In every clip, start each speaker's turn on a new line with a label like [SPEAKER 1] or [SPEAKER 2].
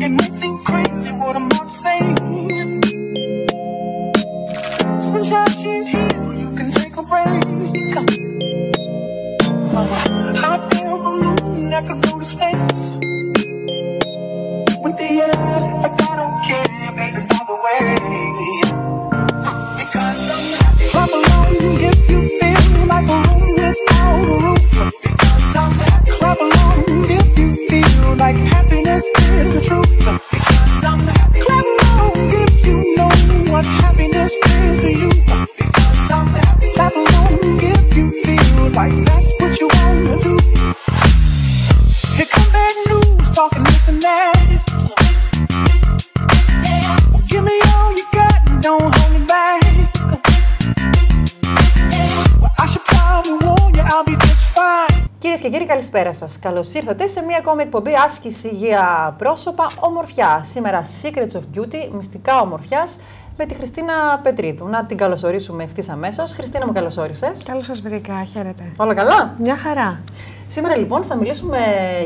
[SPEAKER 1] And
[SPEAKER 2] my see. Καλησπέρα σας. Καλώς ήρθατε σε μία ακόμη εκπομπή άσκηση για πρόσωπα ομορφιά. Σήμερα Secrets of Beauty, μυστικά ομορφιάς, με τη Χριστίνα Πετρίδου. Να την καλωσορίσουμε ευθύς αμέσως. Χριστίνα, μου καλωσόρισες.
[SPEAKER 3] Καλώς σας βρήκα, χαίρετε.
[SPEAKER 2] Όλα καλά;
[SPEAKER 3] Μια χαρά.
[SPEAKER 2] Σήμερα λοιπόν θα μιλήσουμε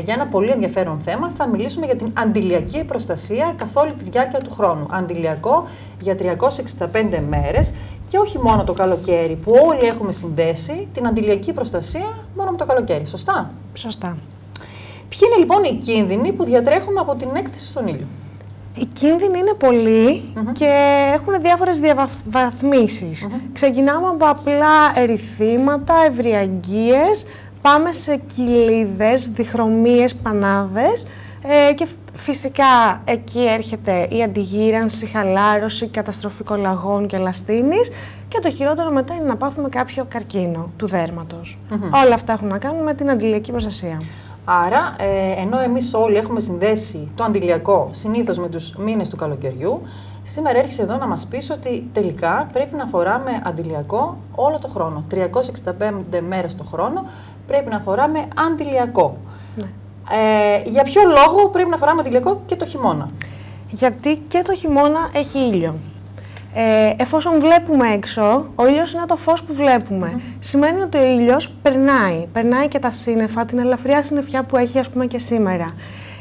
[SPEAKER 2] για ένα πολύ ενδιαφέρον θέμα. Θα μιλήσουμε για την αντιλιακή προστασία καθ' όλη τη διάρκεια του χρόνου. Αντιλιακό για 365 μέρες και όχι μόνο το καλοκαίρι που όλοι έχουμε συνδέσει την αντιλιακή προστασία μόνο με το καλοκαίρι. Σωστά;
[SPEAKER 3] Σωστά.
[SPEAKER 2] Ποιοι είναι λοιπόν οι κίνδυνοι που διατρέχουμε από την έκθεση στον ήλιο;
[SPEAKER 3] Οι κίνδυνοι είναι πολλοί και έχουν διάφορες διαβαθμίσεις. Ξεκινάμε από απλά ερηθήματα, ευρυαγγείες, πάμε σε κοιλίδες, διχρωμίες, πανάδες ε, και φυσικά εκεί έρχεται η αντιγύρανση, η χαλάρωση, η καταστροφή κολαγών και ελαστίνης και το χειρότερο μετά είναι να πάθουμε κάποιο καρκίνο του δέρματος. Όλα αυτά έχουν να κάνουν με την αντιλιακή προστασία.
[SPEAKER 2] Άρα, ε, ενώ εμείς όλοι έχουμε συνδέσει το αντιλιακό συνήθως με τους μήνες του καλοκαιριού, σήμερα έρχεσαι εδώ να μας πεις ότι τελικά πρέπει να φοράμε αντιλιακό όλο το χρόνο. 365 μέρες το χρόνο πρέπει να φοράμε αντιλιακό.
[SPEAKER 3] Ναι.
[SPEAKER 2] Ε, για ποιο λόγο πρέπει να φοράμε αντιλιακό και το χειμώνα;
[SPEAKER 3] Γιατί και το χειμώνα έχει ήλιο. Ε, εφόσον βλέπουμε έξω, ο ήλιος είναι το φως που βλέπουμε. Σημαίνει ότι ο ήλιος περνάει. Περνάει και τα σύννεφα, την ελαφριά συννεφιά που έχει ας πούμε και σήμερα.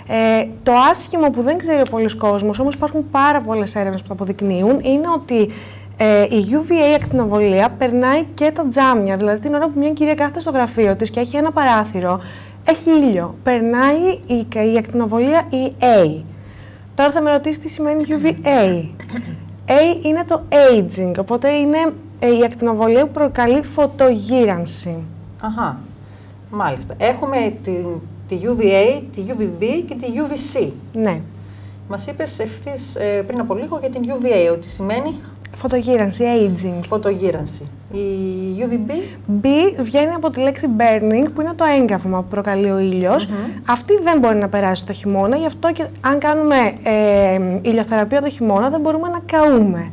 [SPEAKER 3] Ε, το άσχημο που δεν ξέρει ο πολλής κόσμος, όμως υπάρχουν πάρα πολλές έρευνες που το αποδεικνύουν, είναι ότι ε, η UVA ακτινοβολία περνάει και τα τζάμια. Δηλαδή την ώρα που μια κυρία κάθεται στο γραφείο της και έχει ένα παράθυρο, έχει ήλιο. Περνάει η, η ακτινοβολία η A. Τώρα θα με ρωτήσεις τι σημαίνει UVA. A είναι το aging, οπότε είναι ε, η ακτινοβολία που προκαλεί φωτογύρανση.
[SPEAKER 2] Αχα, μάλιστα. Έχουμε τη, τη UVA, τη UVB και τη UVC.
[SPEAKER 3] Ναι.
[SPEAKER 2] Μας είπες ευθύς ε, πριν από λίγο για την UVA, ότι σημαίνει
[SPEAKER 3] Φωτογύρανση, aging.
[SPEAKER 2] φωτογύρανση. Η UVB,
[SPEAKER 3] B; Βγαίνει από τη λέξη burning, που είναι το έγκαυμα που προκαλεί ο ήλιος. Αυτή δεν μπορεί να περάσει το χειμώνα, γι' αυτό και αν κάνουμε ε, ηλιοθεραπεία το χειμώνα δεν μπορούμε να καούμε.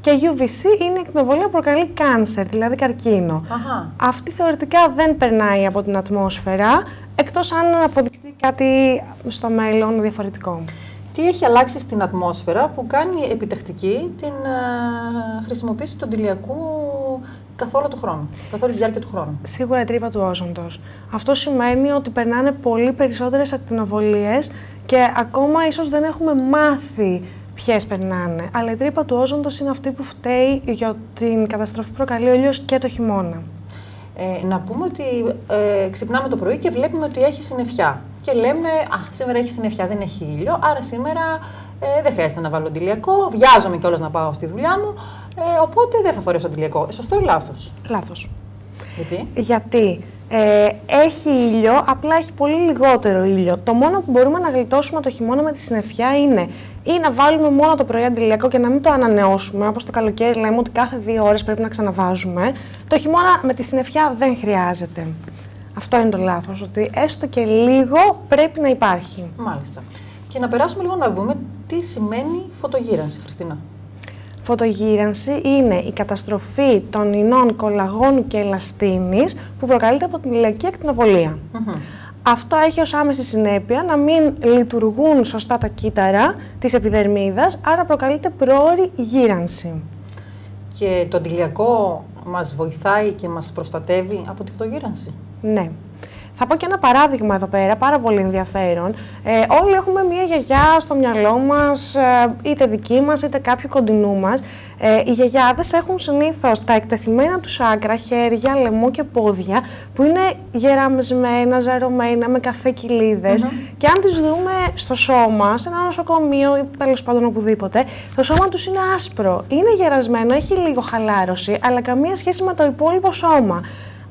[SPEAKER 3] Και UVC είναι η ακτινοβολία που προκαλεί κάνσερ, δηλαδή καρκίνο.
[SPEAKER 2] Αχα.
[SPEAKER 3] Αυτή θεωρητικά δεν περνάει από την ατμόσφαιρα, εκτός αν αποδειχτεί κάτι στο μέλλον διαφορετικό.
[SPEAKER 2] Τι έχει αλλάξει στην ατμόσφαιρα που κάνει επιτακτική την ε, χρησιμοποίηση του αντιλιακού καθ' όλο το χρόνο, καθ' όλη τη διάρκεια του χρόνου.
[SPEAKER 3] Σίγουρα η τρύπα του όζοντος. Αυτό σημαίνει ότι περνάνε πολύ περισσότερες ακτινοβολίες και ακόμα ίσως δεν έχουμε μάθει ποιες περνάνε. Αλλά η τρύπα του όζοντος είναι αυτή που φταίει για την καταστροφή που προκαλεί ο ήλιος και το χειμώνα.
[SPEAKER 2] Ε, να πούμε ότι ε, ξυπνάμε το πρωί και βλέπουμε ότι έχει συννεφιά. Και λέμε, Α, σήμερα έχει συννεφιά, δεν έχει ήλιο, άρα σήμερα ε, δεν χρειάζεται να βάλω αντιλιακό. Βιάζομαι κιόλας να πάω στη δουλειά μου. Ε, οπότε δεν θα φορέσω αντιλιακό. Ε, σωστό ή λάθος;
[SPEAKER 3] Λάθος.
[SPEAKER 2] Γιατί;
[SPEAKER 3] Γιατί ε, έχει ήλιο, απλά έχει πολύ λιγότερο ήλιο. Το μόνο που μπορούμε να γλιτώσουμε το χειμώνα με τη συννεφιά είναι ή να βάλουμε μόνο το πρωί αντιλιακό και να μην το ανανεώσουμε, όπως το καλοκαίρι λέμε ότι κάθε δύο ώρες πρέπει να ξαναβάζουμε. Το χειμώνα με τη συννεφιά δεν χρειάζεται. Αυτό είναι το λάθος, ότι έστω και λίγο πρέπει να υπάρχει.
[SPEAKER 2] Μάλιστα. Και να περάσουμε λίγο να δούμε τι σημαίνει φωτογύρανση, Χριστίνα.
[SPEAKER 3] Φωτογύρανση είναι η καταστροφή των ινών κολαγόνου και ελαστίνης που προκαλείται από την ηλιακή ακτινοβολία. Αυτό έχει ως άμεση συνέπεια να μην λειτουργούν σωστά τα κύτταρα της επιδερμίδας, άρα προκαλείται προώρη γύρανση.
[SPEAKER 2] Και το αντιλιακό μας βοηθάει και μας προστατεύει από τη φωτογύρανση;
[SPEAKER 3] Ναι. Θα πω και ένα παράδειγμα εδώ πέρα, πάρα πολύ ενδιαφέρον. Ε, όλοι έχουμε μία γιαγιά στο μυαλό μας, ε, είτε δική μας, είτε κάποιου κοντινού μας. Ε, οι γιαγιάδες έχουν συνήθως τα εκτεθειμένα τους άκρα, χέρια, λαιμό και πόδια, που είναι γεραμισμένα, ζαρωμένα, με καφέ κοιλίδες. Και αν τις δούμε στο σώμα, σε ένα νοσοκομείο ή τέλος πάντων οπουδήποτε, το σώμα τους είναι άσπρο. Είναι γερασμένο, έχει λίγο χαλάρωση, αλλά καμία σχέση με το υπόλοιπο σώμα.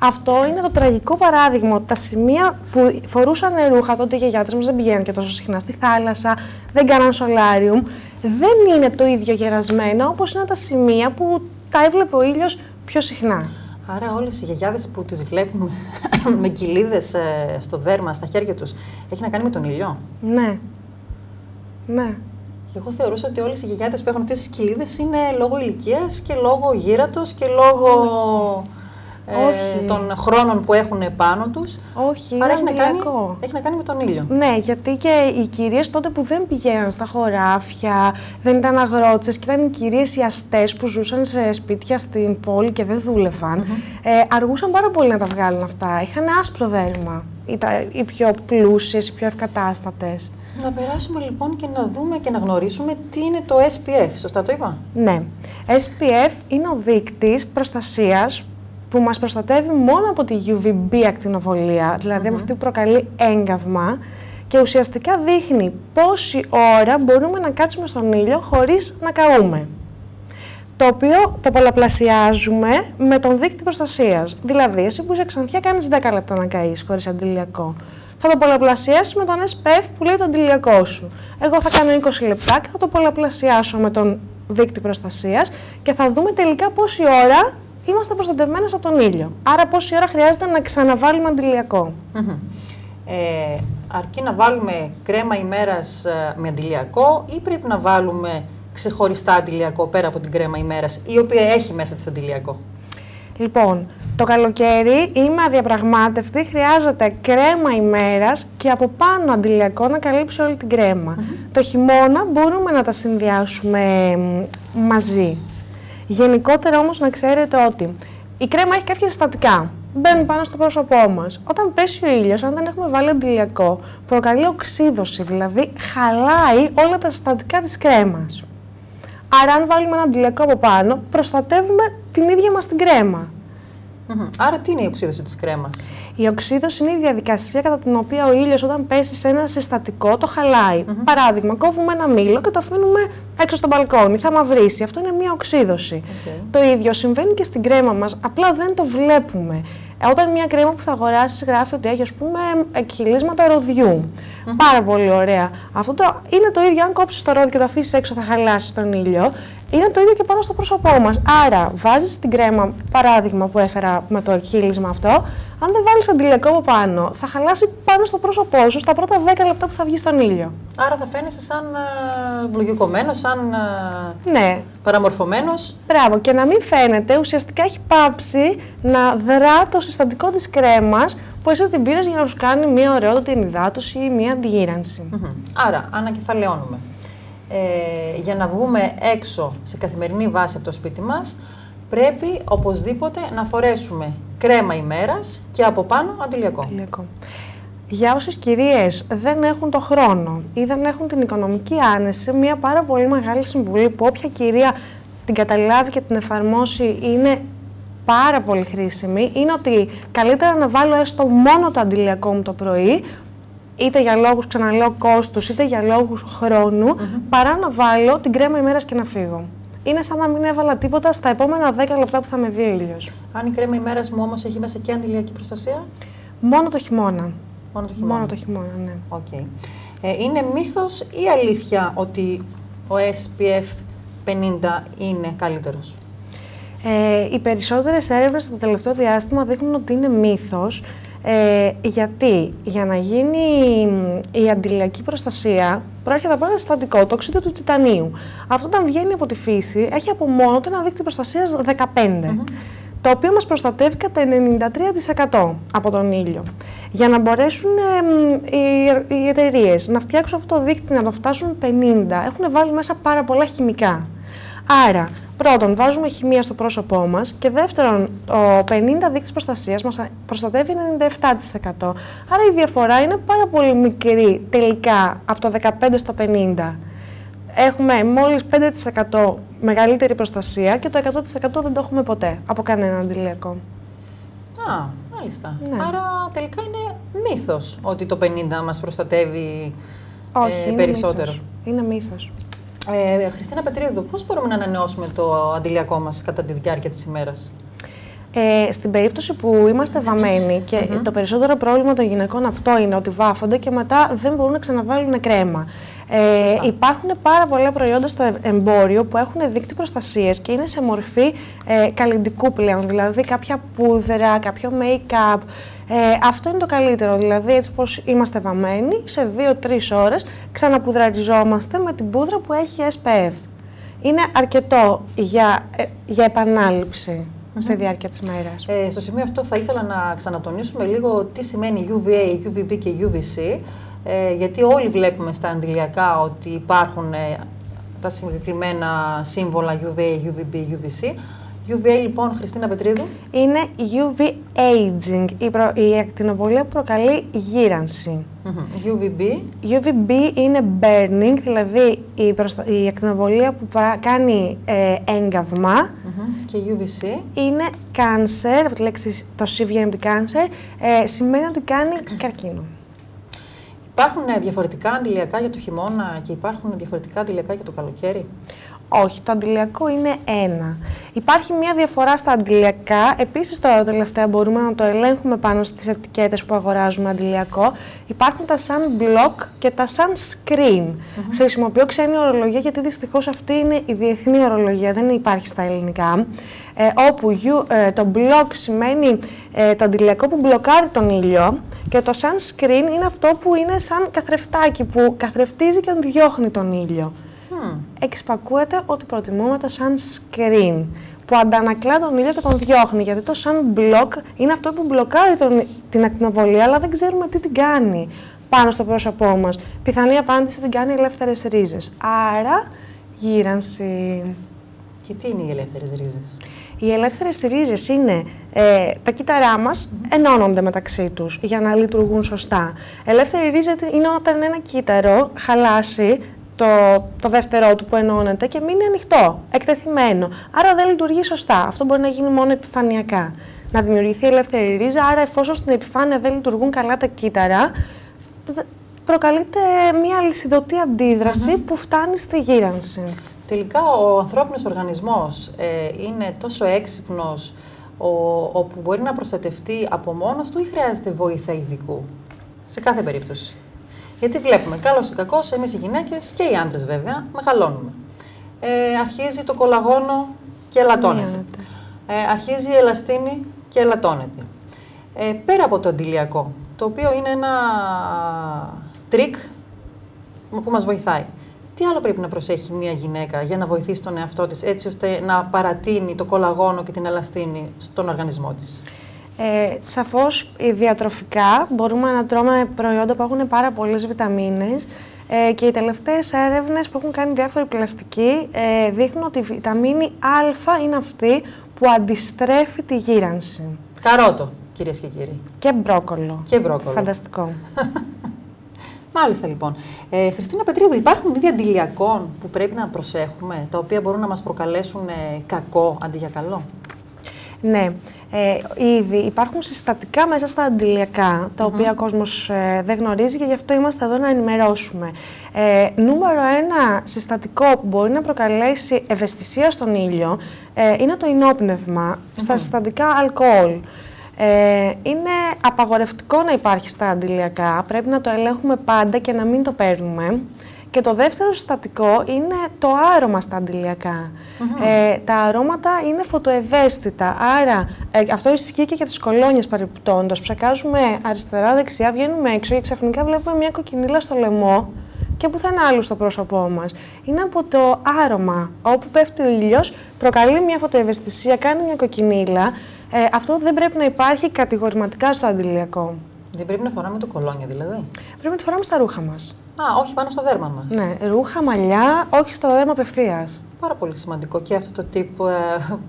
[SPEAKER 3] Αυτό είναι το τραγικό παράδειγμα ότι τα σημεία που φορούσαν ρούχα τότε οι γιαγιάδες μας δεν πηγαίνουν και τόσο συχνά στη θάλασσα, δεν κάναν σολάριουμ, δεν είναι το ίδιο γερασμένα όπως είναι τα σημεία που τα έβλεπε ο ήλιος πιο συχνά.
[SPEAKER 2] Άρα όλες οι γιαγιάδες που τις βλέπουμε με κοιλίδες ε, στο δέρμα, στα χέρια τους, έχει να κάνει με τον ήλιο;
[SPEAKER 3] Ναι. Ναι.
[SPEAKER 2] Και εγώ θεωρούσα ότι όλες οι γιαγιάδες που έχουν αυτές τις κοιλίδες είναι λόγω ηλικίας και λόγω γύρατος και λόγω ε,
[SPEAKER 3] Όχι.
[SPEAKER 2] των χρόνων που έχουν πάνω τους.
[SPEAKER 3] Όχι, είναι
[SPEAKER 2] Άρα έχει να, κάνει,
[SPEAKER 3] αντιλιακό.
[SPEAKER 2] έχει να κάνει με τον ήλιο.
[SPEAKER 3] Ναι, γιατί και οι κυρίες τότε που δεν πηγαίναν στα χωράφια, δεν ήταν αγρότες και ήταν οι κυρίες οι αστές που ζούσαν σε σπίτια στην πόλη και δεν δουλευαν ε, αργούσαν πάρα πολύ να τα βγάλουν αυτά. Είχαν άσπρο δέρμα. Ήταν οι πιο πλούσιες, οι πιο ευκατάστατες.
[SPEAKER 2] Να περάσουμε λοιπόν και να δούμε και να γνωρίσουμε τι είναι το SPF. Σωστά το είπα;
[SPEAKER 3] Ναι. SPF είναι ο δείκτης προστασίας που μας προστατεύει μόνο από τη UVB ακτινοβολία, δηλαδή από αυτή που προκαλεί έγκαυμα και ουσιαστικά δείχνει πόση ώρα μπορούμε να κάτσουμε στον ήλιο χωρίς να καούμε. Το οποίο το πολλαπλασιάζουμε με τον δείκτη προστασίας. Δηλαδή, εσύ που είσαι ξανθιά κάνεις 10 λεπτά να καείς χωρίς αντιλιακό. Θα το πολλαπλασιάσεις με τον SPF που λέει το αντιλιακό σου. Εγώ θα κάνω 20 λεπτά και θα το πολλαπλασιάσω με τον δείκτη προστασίας και θα δούμε τελικά πόση ώρα είμαστε προστατευμένες από τον ήλιο. Άρα πόση ώρα χρειάζεται να ξαναβάλουμε αντιλιακό.
[SPEAKER 2] Μμμ. Ε, αρκεί να βάλουμε κρέμα ημέρας ε, με αντιλιακό ή πρέπει να βάλουμε ξεχωριστά αντιλιακό πέρα από την κρέμα ημέρας η οποία έχει μέσα της αντιλιακό;
[SPEAKER 3] Λοιπόν, το καλοκαίρι είμαι αδιαπραγμάτευτη, χρειάζεται κρέμα ημέρας και από πάνω αντιλιακό να καλύψει όλη την κρεμα Το χειμώνα μπορούμε να τα συνδυάσουμε μ, μαζί. Γενικότερα όμως να ξέρετε ότι η κρέμα έχει κάποια συστατικά. Μπαίνουν πάνω στο πρόσωπό μας. Όταν πέσει ο ήλιος, αν δεν έχουμε βάλει αντιλιακό, προκαλεί οξύδωση, δηλαδή χαλάει όλα τα συστατικά της κρέμας. Άρα αν βάλουμε ένα αντιλιακό από πάνω, προστατεύουμε την ίδια μας την κρέμα.
[SPEAKER 2] Μμμ. Άρα τι είναι η οξύδωση της κρέμας;
[SPEAKER 3] Η οξύδωση είναι η διαδικασία κατά την οποία ο ήλιος όταν πέσει σε ένα συστατικό το χαλάει. Παράδειγμα, κόβουμε ένα μήλο και το αφήνουμε έξω στο μπαλκόνι, θα μαυρίσει. Αυτό είναι μια οξείδωση.
[SPEAKER 2] Οκ.
[SPEAKER 3] Το ίδιο συμβαίνει και στην κρέμα μας, απλά δεν το βλέπουμε. Ε, Όταν μια κρέμα που θα αγοράσεις γράφει ότι έχει ας πούμε εκχυλίσματα ροδιού. Πάρα πολύ ωραία. Αυτό το, είναι το ίδιο, αν κόψεις το ρόδι και το αφήσεις έξω θα χαλάσει στον ήλιο. Είναι το ίδιο και πάνω στο πρόσωπό μας. Άρα βάζεις την κρέμα, παράδειγμα που έφερα με το εκχύλισμα αυτό, αν δεν βάλεις αντιλιακό από πάνω, θα χαλάσει πάνω στο πρόσωπό σου στα πρώτα 10 λεπτά που θα βγει στον ήλιο.
[SPEAKER 2] Άρα θα φαίνεσαι σαν ε, βλογικωμένος, σαν ε,
[SPEAKER 3] Ναι,
[SPEAKER 2] παραμορφωμένος.
[SPEAKER 3] Μπράβο, και να μην φαίνεται, ουσιαστικά έχει πάψει να δρά το συστατικό της κρέμας που εσύ την πήρες για να σου κάνει μια ωραιότατη ενυδάτωση ή μια αντιγύρανση.
[SPEAKER 2] Μμμ. Άρα, ανακεφαλαιώνουμε. Ε, για να βγούμε έξω σε καθημερινή βάση από το σπίτι μας, πρέπει οπωσδήποτε να φορέσουμε κρέμα ημέρας και από πάνω αντιλιακό.
[SPEAKER 3] Ηλιακό. Για όσες κυρίες δεν έχουν το χρόνο ή δεν έχουν την οικονομική άνεση, μια πάρα πολύ μεγάλη συμβουλή που όποια κυρία την καταλάβει και την εφαρμόσει είναι πάρα πολύ χρήσιμη, είναι ότι καλύτερα να βάλω έστω μόνο το αντιλιακό μου το πρωί, είτε για λόγους, ξαναλέω, κόστους, είτε για λόγους χρόνου, παρά να βάλω την κρέμα ημέρας και να φύγω. Είναι σαν να μην έβαλα τίποτα στα επόμενα 10 λεπτά που θα με δει ο ήλιος.
[SPEAKER 2] Αν η κρέμα ημέρας μου όμως έχει μέσα και αντιλιακή προστασία,
[SPEAKER 3] Μόνο το χειμώνα.
[SPEAKER 2] μόνο το χειμώνα.
[SPEAKER 3] Μόνο το χειμώνα, ναι.
[SPEAKER 2] Οκ. Ε, είναι μύθος ή αλήθεια ότι ο SPF 50 είναι καλύτερος;
[SPEAKER 3] Ε, οι περισσότερες έρευνες το τελευταίο διάστημα δείχνουν ότι είναι μύθος. Ε, γιατί; Για να γίνει μ, η αντιλιακή προστασία προέρχεται από ένα συστατικό, το οξείδιο του τιτανίου. Αυτό όταν βγαίνει από τη φύση έχει από μόνο του ένα δίκτυο προστασίας 15. Το οποίο μας προστατεύει κατά 93% από τον ήλιο. Για να μπορέσουν ε, μ, οι, οι εταιρείες να φτιάξουν αυτό το δίκτυο, να το φτάσουν 50, έχουν βάλει μέσα πάρα πολλά χημικά. Άρα, Πρώτον, βάζουμε χημεία στο πρόσωπό μας και δεύτερον, ο 50 δείκτης προστασίας μας προστατεύει 97%. Άρα η διαφορά είναι πάρα πολύ μικρή τελικά από το 15 στο 50. Έχουμε μόλις 5% μεγαλύτερη προστασία και το 100% δεν το έχουμε ποτέ από κανένα αντιλιακό.
[SPEAKER 2] Α, μάλιστα.
[SPEAKER 3] Ναι.
[SPEAKER 2] Άρα τελικά είναι μύθος ότι το 50 μας προστατεύει
[SPEAKER 3] Όχι,
[SPEAKER 2] ε,
[SPEAKER 3] είναι
[SPEAKER 2] περισσότερο.
[SPEAKER 3] Μύθος. Είναι μύθος.
[SPEAKER 2] Ε, Χριστίνα Πετρίδου, πώς μπορούμε να ανανεώσουμε το αντιλιακό μας κατά τη διάρκεια της ημέρας;
[SPEAKER 3] Ε, στην περίπτωση που είμαστε βαμμένοι και το περισσότερο πρόβλημα των γυναικών αυτό είναι ότι βάφονται και μετά δεν μπορούν να ξαναβάλουν κρέμα. Ε,
[SPEAKER 2] Σωστά.
[SPEAKER 3] υπάρχουν πάρα πολλά προϊόντα στο ε- εμπόριο που έχουν δείκτη προστασίας και είναι σε μορφή ε, καλλιντικού πλέον, δηλαδή κάποια πούδρα, κάποιο make-up. Ε, αυτό είναι το καλύτερο, δηλαδή έτσι πως είμαστε βαμμένοι, σε 2-3 ώρες ξαναπουδραριζόμαστε με την πούδρα που έχει SPF. Είναι αρκετό για, ε, για επανάληψη στη διάρκεια της μέρας.
[SPEAKER 2] Ε, στο σημείο αυτό θα ήθελα να ξανατονίσουμε λίγο τι σημαίνει UVA, UVB και UVC, ε, γιατί όλοι βλέπουμε στα αντιλιακά ότι υπάρχουν ε, τα συγκεκριμένα σύμβολα UVA, UVB, UVC. UVA λοιπόν, Χριστίνα Πετρίδου,
[SPEAKER 3] Είναι UV aging, η, προ- η ακτινοβολία που προκαλεί γύρανση.
[SPEAKER 2] Μμμ. UVB,
[SPEAKER 3] UVB είναι burning, δηλαδή η, προστα- η ακτινοβολία που πα- κάνει ε, έγκαυμα.
[SPEAKER 2] μμμ, και UVC.
[SPEAKER 3] Είναι cancer, από τη λέξη το C βγαίνει από την cancer, ε, σημαίνει ότι κάνει καρκίνο.
[SPEAKER 2] Υπάρχουν ε, διαφορετικά αντιλιακά για το χειμώνα και υπάρχουν διαφορετικά αντιλιακά για το καλοκαίρι;
[SPEAKER 3] Όχι, το αντιλιακό είναι ένα. Υπάρχει μια διαφορά στα αντιλιακά. Επίσης τώρα τελευταία μπορούμε να το ελέγχουμε πάνω στις ετικέτες που αγοράζουμε αντιλιακό. Υπάρχουν τα sunblock και τα sunscreen. Χρησιμοποιώ ξένη ορολογία γιατί δυστυχώς αυτή είναι η διεθνή ορολογία, δεν υπάρχει στα ελληνικά. Ε, όπου you- ε, το block σημαίνει ε, το αντιλιακό που μπλοκάρει τον ήλιο και το sunscreen είναι αυτό που είναι σαν καθρεφτάκι που καθρεφτίζει και διώχνει τον ήλιο
[SPEAKER 2] Μμ.
[SPEAKER 3] εξυπακούεται ότι προτιμούμε το sunscreen που αντανακλά τον ήλιο και τον διώχνει. Γιατί το sunblock είναι αυτό που μπλοκάρει τον, την ακτινοβολία, αλλά δεν ξέρουμε τι την κάνει πάνω στο πρόσωπό μας. Πιθανή απάντηση την κάνει ελεύθερες ρίζες. Άρα, γύρανση.
[SPEAKER 2] Και τι είναι οι ελεύθερες ρίζες;
[SPEAKER 3] Οι ελεύθερες ρίζες είναι ε, τα κύτταρά μας ενώνονται μεταξύ τους για να λειτουργούν σωστά. Ελεύθερη ρίζα είναι όταν ένα κύτταρο χαλάσει το, το δεύτερό του που ενώνεται και μείνει ανοιχτό, εκτεθειμένο. Άρα δεν λειτουργεί σωστά. Αυτό μπορεί να γίνει μόνο επιφανειακά. Να δημιουργηθεί ελεύθερη ρίζα, άρα εφόσον στην επιφάνεια δεν λειτουργούν καλά τα κύτταρα, δε- προκαλείται μια αλυσιδωτή αντίδραση που φτάνει στη γύρανση.
[SPEAKER 2] Τελικά ο ανθρώπινος οργανισμός ε, είναι τόσο έξυπνος ο, όπου μπορεί να προστατευτεί από μόνος του ή χρειάζεται βοήθεια ειδικού; Σε κάθε περίπτωση. Γιατί βλέπουμε, καλώς ή κακώς, εμείς οι γυναίκες και οι άντρες βέβαια, μεγαλώνουμε. Ε, αρχίζει το κολαγόνο και ελαττώνεται.
[SPEAKER 3] Μειώνεται.
[SPEAKER 2] Ε, αρχίζει η ελαστίνη και ελαττώνεται. Ε, πέρα από το αντιλιακό, το οποίο είναι ένα τρικ που μας βοηθάει. Τι άλλο πρέπει να προσέχει μια γυναίκα για να βοηθήσει τον εαυτό της έτσι ώστε να παρατείνει το κολαγόνο και την ελαστίνη στον οργανισμό της;
[SPEAKER 3] Ε, σαφώς, ε, διατροφικά μπορούμε να τρώμε προϊόντα που έχουν πάρα πολλές βιταμίνες ε, και οι τελευταίες έρευνες που έχουν κάνει διάφοροι πλαστικοί ε, δείχνουν ότι η βιταμίνη Α είναι αυτή που αντιστρέφει τη γύρανση.
[SPEAKER 2] Καρότο, κυρίες και κύριοι.
[SPEAKER 3] Και μπρόκολο.
[SPEAKER 2] Και μπρόκολο.
[SPEAKER 3] Φανταστικό.
[SPEAKER 2] Μάλιστα λοιπόν. Ε, Χριστίνα Πετρίδου, υπάρχουν είδη αντιλιακών που πρέπει να προσέχουμε, τα οποία μπορούν να μας προκαλέσουν ε, κακό αντί για καλό;
[SPEAKER 3] Ναι, ε, ήδη υπάρχουν συστατικά μέσα στα αντιλιακά, τα οποία ο κόσμος ε, δεν γνωρίζει και γι' αυτό είμαστε εδώ να ενημερώσουμε. Ε, νούμερο ένα συστατικό που μπορεί να προκαλέσει ευαισθησία στον ήλιο ε, είναι το ενόπνευμα στα συστατικά αλκοόλ. Ε, είναι απαγορευτικό να υπάρχει στα αντιλιακά, πρέπει να το ελέγχουμε πάντα και να μην το παίρνουμε. Και το δεύτερο συστατικό είναι το άρωμα στα αντιλιακά. Ε, τα αρώματα είναι φωτοευαίσθητα, άρα ε, αυτό ισχύει και για τις κολόνιες παρεπιπτόντως. Ψεκάζουμε αριστερά-δεξιά, βγαίνουμε έξω και ξαφνικά βλέπουμε μια κοκκινίλα στο λαιμό και πουθενά άλλου στο πρόσωπό μας. Είναι από το άρωμα, όπου πέφτει ο ήλιος, προκαλεί μια φωτοευαισθησία, κάνει μια κοκκινίλα. Ε, αυτό δεν πρέπει να υπάρχει κατηγορηματικά στο αντιλιακό.
[SPEAKER 2] Δεν πρέπει να φοράμε το κολόνια δηλαδή.
[SPEAKER 3] Πρέπει να το φοράμε στα ρούχα μας.
[SPEAKER 2] Α, όχι πάνω στο δέρμα μας.
[SPEAKER 3] Ναι, ρούχα, μαλλιά, όχι στο δέρμα απευθείας.
[SPEAKER 2] Πάρα πολύ σημαντικό και αυτό το τύπο ε,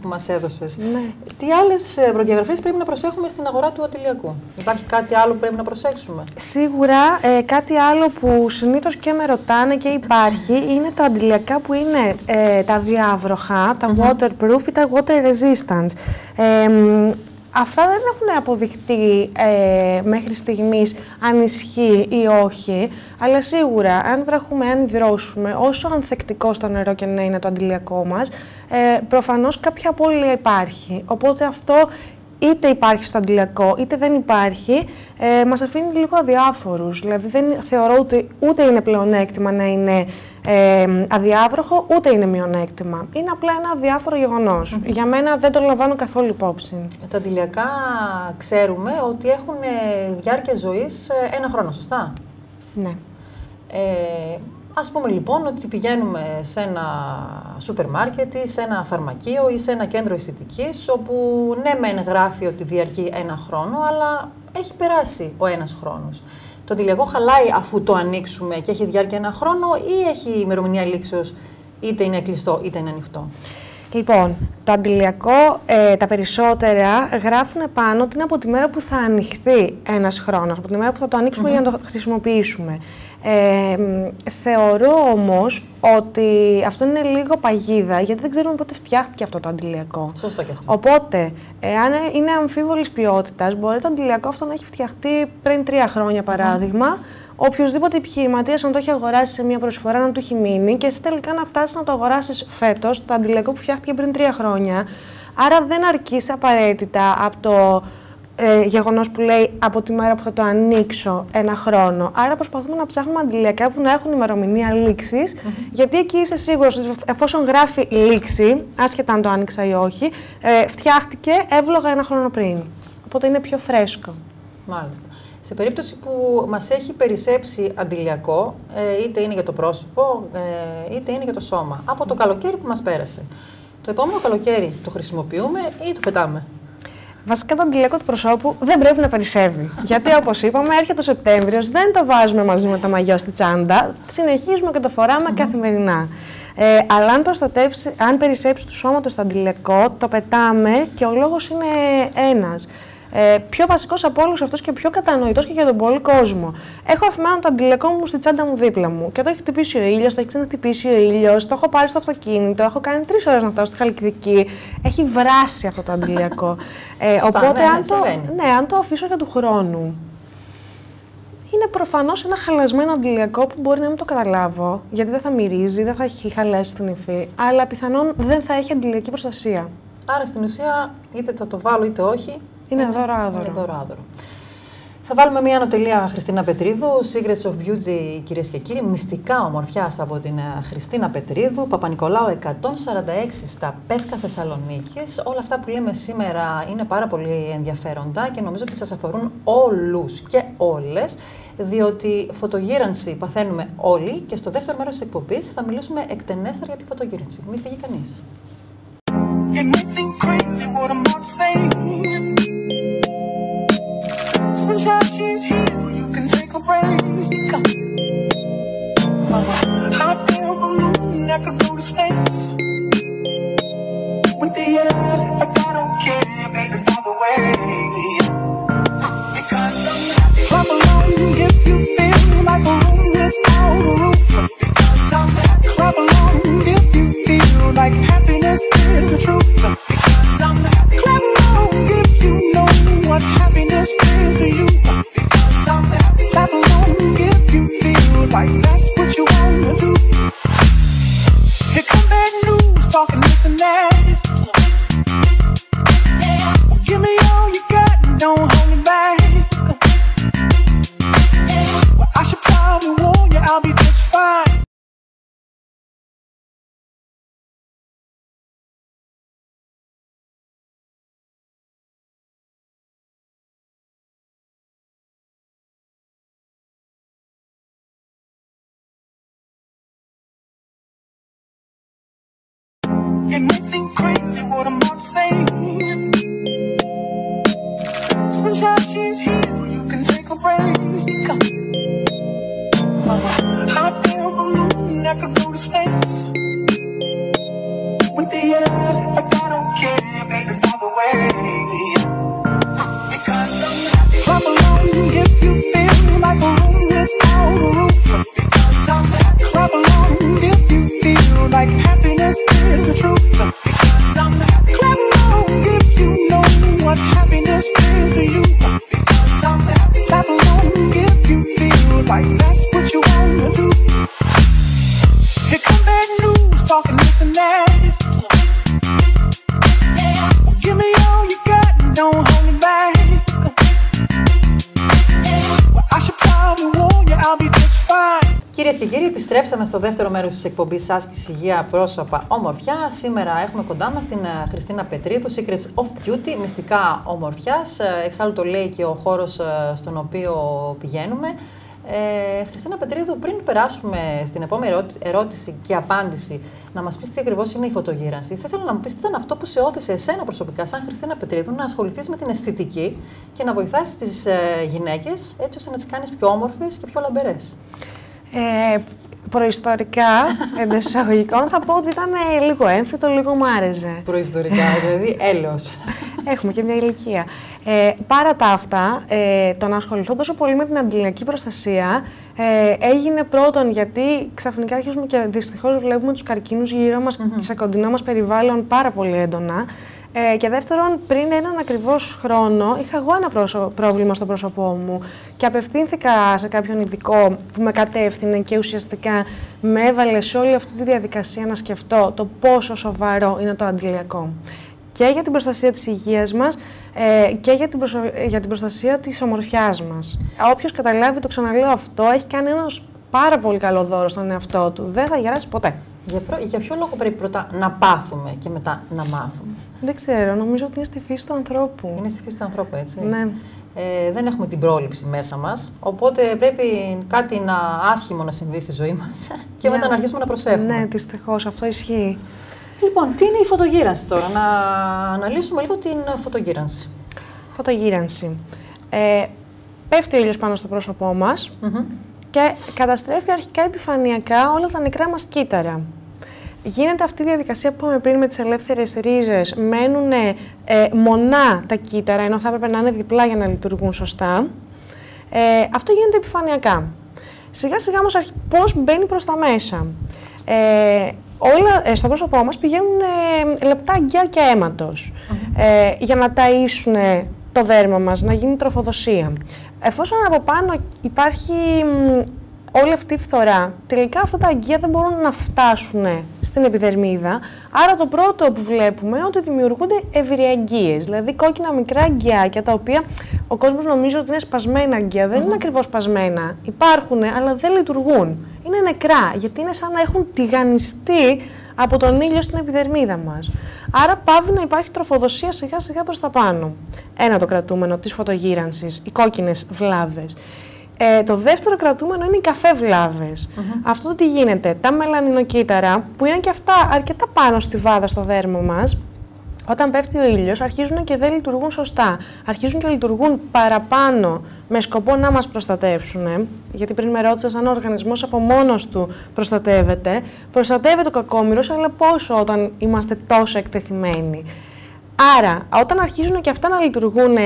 [SPEAKER 2] που μας έδωσες.
[SPEAKER 3] Ναι.
[SPEAKER 2] Τι άλλες ε, προδιαγραφές πρέπει να προσέχουμε στην αγορά του αντιλιακού. Υπάρχει κάτι άλλο που πρέπει να προσέξουμε;
[SPEAKER 3] Σίγουρα ε, κάτι άλλο που συνήθως και με ρωτάνε και υπάρχει είναι τα αντιλιακά που είναι ε, τα διάβροχα, τα waterproof ή τα water resistance. Ε, μ, αυτά δεν έχουν αποδειχτεί ε, μέχρι στιγμής αν ισχύει ή όχι, αλλά σίγουρα αν βραχούμε, αν υδρώσουμε, όσο ανθεκτικό στο νερό και να είναι το αντιλιακό μας, ε, προφανώς κάποια απώλεια υπάρχει. Οπότε αυτό είτε υπάρχει στο αντιλιακό, είτε δεν υπάρχει, ε, μας αφήνει λίγο αδιάφορους. Δηλαδή δεν θεωρώ ότι ούτε είναι πλεονέκτημα να είναι ε, αδιάβροχο, ούτε είναι μειονέκτημα. Είναι απλά ένα αδιάφορο γεγονός. Για μένα δεν το λαμβάνω καθόλου υπόψη.
[SPEAKER 2] Τα αντιλιακά ξέρουμε ότι έχουν ε, διάρκεια ζωής ε, ένα χρόνο, σωστά;
[SPEAKER 3] Ναι.
[SPEAKER 2] Ε, ας πούμε λοιπόν ότι πηγαίνουμε σε ένα σούπερ μάρκετ ή σε ένα φαρμακείο ή σε ένα κέντρο αισθητικής όπου ναι μεν γράφει ότι διαρκεί ένα χρόνο αλλά έχει περάσει ο ένας χρόνος. Το αντιλιακό χαλάει αφού το ανοίξουμε και έχει διάρκεια ένα χρόνο ή έχει ημερομηνία λήξεως είτε είναι κλειστό είτε είναι ανοιχτό.
[SPEAKER 3] Λοιπόν, το αντιλιακό, ε, τα περισσότερα γράφουν πάνω ότι είναι από τη μέρα που θα ανοιχθεί ένας χρόνος, από τη μέρα που θα το ανοίξουμε για να το χρησιμοποιήσουμε. Ε, μ, θεωρώ όμως ότι αυτό είναι λίγο παγίδα, γιατί δεν ξέρουμε πότε φτιάχτηκε αυτό το αντιλιακό.
[SPEAKER 2] Σωστό και αυτό.
[SPEAKER 3] Οπότε, εάν είναι αμφίβολης ποιότητας, μπορεί το αντιλιακό αυτό να έχει φτιαχτεί πριν τρία χρόνια, παράδειγμα, οποιοδήποτε επιχειρηματίας να το έχει αγοράσει σε μια προσφορά να του έχει μείνει και εσύ τελικά να φτάσεις να το αγοράσεις φέτος, το αντιλιακό που φτιάχτηκε πριν τρία χρόνια. Άρα δεν αρκεί απαραίτητα από το ε, γεγονός που λέει από τη μέρα που θα το ανοίξω ένα χρόνο. Άρα προσπαθούμε να ψάχνουμε αντιλιακά που να έχουν ημερομηνία λήξης, γιατί εκεί είσαι σίγουρος ότι εφόσον γράφει λήξη, άσχετα αν το άνοιξα ή όχι, ε, φτιάχτηκε εύλογα ένα χρόνο πριν. Οπότε είναι πιο φρέσκο.
[SPEAKER 2] Μάλιστα. Σε περίπτωση που μας έχει περισσέψει αντιλιακό, ε, είτε είναι για το πρόσωπο, ε, είτε είναι για το σώμα, από το καλοκαίρι που μας πέρασε. Το επόμενο καλοκαίρι το χρησιμοποιούμε ή το πετάμε;
[SPEAKER 3] Βασικά το αντιλιακό του προσώπου δεν πρέπει να περισσεύει. Γιατί όπως είπαμε, έρχεται ο Σεπτέμβριος, δεν το βάζουμε μαζί με το μαγιό στη τσάντα, συνεχίζουμε και το φοράμε καθημερινά. Ε, αλλά αν, προστατεύσει, αν περισσέψει του σώματο το αντιλιακό, το πετάμε και ο λόγος είναι ένας. Ε, πιο βασικός από όλους αυτό και πιο κατανοητός και για τον πολύ κόσμο. Έχω αφημένο το αντιλιακό μου στη τσάντα μου δίπλα μου και το έχει χτυπήσει ο ήλιος, το έχει ξαναχτυπήσει ο ήλιος, το έχω πάρει στο αυτοκίνητο, έχω κάνει τρεις ώρες να φτάσω στη Χαλκιδική. Έχει βράσει αυτό το αντιλιακό. ε,
[SPEAKER 2] Σωστά,
[SPEAKER 3] οπότε,
[SPEAKER 2] ναι, ναι,
[SPEAKER 3] αν, το,
[SPEAKER 2] συμβαίνει.
[SPEAKER 3] ναι, αν το αφήσω για του χρόνου, είναι προφανώς ένα χαλασμένο αντιλιακό που μπορεί να μην το καταλάβω, γιατί δεν θα μυρίζει, δεν θα έχει χαλάσει την υφή, αλλά πιθανόν δεν θα έχει αντιλιακή προστασία.
[SPEAKER 2] Άρα στην ουσία, είτε θα το βάλω είτε όχι,
[SPEAKER 3] Είναι δώρο-άδωρο.
[SPEAKER 2] Είναι δώρο-άδωρο. Θα βάλουμε μια ανωτελεία Χριστίνα Πετρίδου, Secrets of Beauty, κυρίες και κύριοι, μυστικά ομορφιάς από την ε, Χριστίνα Πετρίδου, Παπα-Νικολάου 146 στα Πεύκα Θεσσαλονίκης. Όλα αυτά που λέμε σήμερα είναι πάρα πολύ ενδιαφέροντα και νομίζω ότι σας αφορούν όλους και όλες, διότι φωτογύρανση παθαίνουμε όλοι και στο δεύτερο μέρος της εκπομπής θα μιλήσουμε εκτενέστερα για τη φωτογύρανση. Μην φύγει κανείς.
[SPEAKER 1] Space.
[SPEAKER 2] Δεύτερο μέρος της εκπομπής Άσκηση Υγεία Πρόσωπα Ομορφιά. Σήμερα έχουμε κοντά μας την ε, Χριστίνα Πετρίδου, Secrets of Beauty, μυστικά ομορφιάς. Ε, εξάλλου το λέει και ο χώρος ε, στον οποίο πηγαίνουμε. Ε, Χριστίνα Πετρίδου, πριν περάσουμε στην επόμενη ερώτηση και απάντηση, να μας πεις τι ακριβώς είναι η φωτογύρανση, θα ήθελα να μου πεις τι ήταν αυτό που σε όθησε εσένα προσωπικά, σαν Χριστίνα Πετρίδου, να ασχοληθείς με την αισθητική και να βοηθάσει τις ε, γυναίκες έτσι ώστε να τις κάνεις πιο όμορφες και πιο λαμπερές;
[SPEAKER 3] Ε, προϊστορικά, εντός εισαγωγικών, θα πω ότι ήταν ε, λίγο έμφυτο, λίγο μου άρεσε.
[SPEAKER 2] Προϊστορικά, δηλαδή έλεος.
[SPEAKER 3] Έχουμε και μια ηλικία. Ε, παρά τα αυτά, ε, το να ασχοληθώ τόσο πολύ με την αντιλιακή προστασία ε, έγινε πρώτον γιατί ξαφνικά αρχίζουμε και δυστυχώς βλέπουμε τους καρκίνους γύρω μας mm-hmm. και σε κοντινό μας περιβάλλον πάρα πολύ έντονα. Ε, και δεύτερον, πριν έναν ακριβώς χρόνο, είχα εγώ ένα πρόβλημα στο πρόσωπό μου και απευθύνθηκα σε κάποιον ειδικό που με κατεύθυνε και ουσιαστικά με έβαλε σε όλη αυτή τη διαδικασία να σκεφτώ το πόσο σοβαρό είναι το αντιλιακό. Και για την προστασία της υγείας μας ε, και για την, για την προστασία της ομορφιάς μας. Όποιος καταλάβει, το ξαναλέω αυτό, έχει κάνει ένας πάρα πολύ καλό δώρο στον εαυτό του. Δεν θα γεράσει ποτέ.
[SPEAKER 2] Για, προ... για ποιο λόγο πρέπει πρώτα να πάθουμε και μετά να μάθουμε;
[SPEAKER 3] Δεν ξέρω. Νομίζω ότι είναι στη φύση του ανθρώπου.
[SPEAKER 2] Είναι στη φύση του ανθρώπου, έτσι.
[SPEAKER 3] Ναι.
[SPEAKER 2] Ε, δεν έχουμε την πρόληψη μέσα μας. Οπότε πρέπει κάτι να άσχημο να συμβεί στη ζωή μας και μετά να αρχίσουμε να προσέχουμε.
[SPEAKER 3] Ναι, δυστυχώς. Αυτό ισχύει.
[SPEAKER 2] Λοιπόν, τι είναι η φωτογύρανση τώρα, να αναλύσουμε λίγο την φωτογύρανση.
[SPEAKER 3] Φωτογύρανση. Ε, πέφτει ο ήλιος πάνω στο πρόσωπό μας και καταστρέφει αρχικά επιφανειακά όλα τα νεκρά μας κύτταρα. Γίνεται αυτή η διαδικασία που είπαμε πριν με τις ελεύθερες ρίζες, μένουν ε, μονά τα κύτταρα, ενώ θα έπρεπε να είναι διπλά για να λειτουργούν σωστά. Ε, αυτό γίνεται επιφανειακά. Σιγά σιγά όμως πώς μπαίνει προς τα μέσα. Ε, όλα ε, στο πρόσωπό μας πηγαίνουν ε, λεπτά αγκιά και αιματος ε, για να ταΐσουν το δέρμα μας, να γίνει τροφοδοσία. Εφόσον από πάνω υπάρχει όλη αυτή η φθορά, τελικά αυτά τα αγκία δεν μπορούν να φτάσουν στην επιδερμίδα, άρα το πρώτο που βλέπουμε είναι ότι δημιουργούνται ευρυαγγείες, δηλαδή κόκκινα μικρά αγκιάκια, τα οποία ο κόσμος νομίζει ότι είναι σπασμένα αγκία. Δεν είναι ακριβώς σπασμένα, υπάρχουν, αλλά δεν λειτουργούν. Είναι νεκρά, γιατί είναι σαν να έχουν τηγανιστεί από τον ήλιο στην επιδερμίδα μας. Άρα πάβει να υπάρχει τροφοδοσία σιγά σιγά προς τα πάνω. Ένα το κρατούμενο της φωτογύρανσης, οι κόκκινες βλάβες. Ε, το δεύτερο κρατούμενο είναι οι καφέ βλάβες. Αυτό τι γίνεται, τα μελανινοκύτταρα που είναι και αυτά αρκετά πάνω στη βάδα στο δέρμα μας, όταν πέφτει ο ήλιος αρχίζουν και δεν λειτουργούν σωστά. Αρχίζουν και λειτουργούν παραπάνω με σκοπό να μας προστατεύσουν, γιατί πριν με ρώτησες αν ο οργανισμός από μόνος του προστατεύεται, προστατεύεται ο κακόμοιρος, αλλά πόσο όταν είμαστε τόσο εκτεθειμένοι. Άρα, όταν αρχίζουν και αυτά να λειτουργούν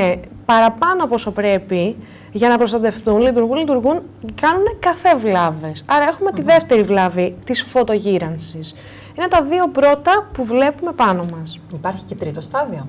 [SPEAKER 3] παραπάνω από όσο πρέπει, για να προστατευτούν, λειτουργούν, λειτουργούν, κάνουν καφέ βλάβες. Άρα έχουμε τη δεύτερη βλάβη της φωτογύρανσης. Είναι τα δύο πρώτα που βλέπουμε πάνω μας.
[SPEAKER 2] Υπάρχει και τρίτο στάδιο.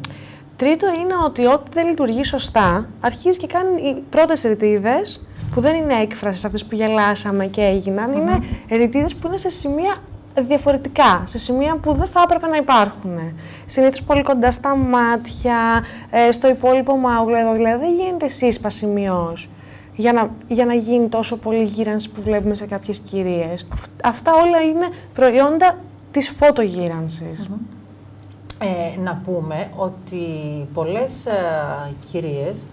[SPEAKER 3] Τρίτο είναι ότι ό,τι δεν λειτουργεί σωστά, αρχίζει και κάνει οι πρώτες ρητίδες, που δεν είναι έκφρασεις αυτές που γελάσαμε και έγιναν, είναι ρητίδες που είναι σε σημεία διαφορετικά, σε σημεία που δεν θα έπρεπε να υπάρχουν. Συνήθως πολύ κοντά στα μάτια, ε, στο υπόλοιπο μάγουλο δηλαδή δεν γίνεται σύσπαση μειός για να, για να γίνει τόσο πολύ γύρανση που βλέπουμε σε κάποιες κυρίες. Αυτά όλα είναι προϊόντα της φωτογύρανσης.
[SPEAKER 2] Ε, να πούμε ότι πολλές ε, κυρίες,